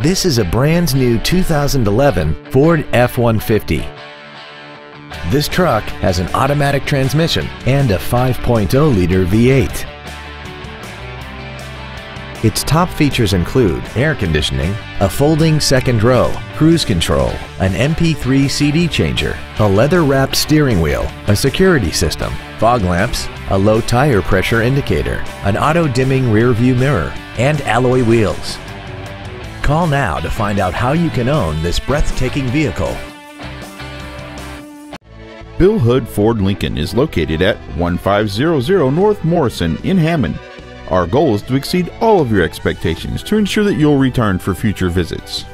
This is a brand new 2011 Ford F-150. This truck has an automatic transmission and a 5.0-liter V8. Its top features include air conditioning, a folding second row, cruise control, an MP3 CD changer, a leather-wrapped steering wheel, a security system, fog lamps, a low tire pressure indicator, an auto-dimming rear view mirror, and alloy wheels. Call now to find out how you can own this breathtaking vehicle. Bill Hood Ford Lincoln is located at 1500 North Morrison in Hammond. Our goal is to exceed all of your expectations to ensure that you'll return for future visits.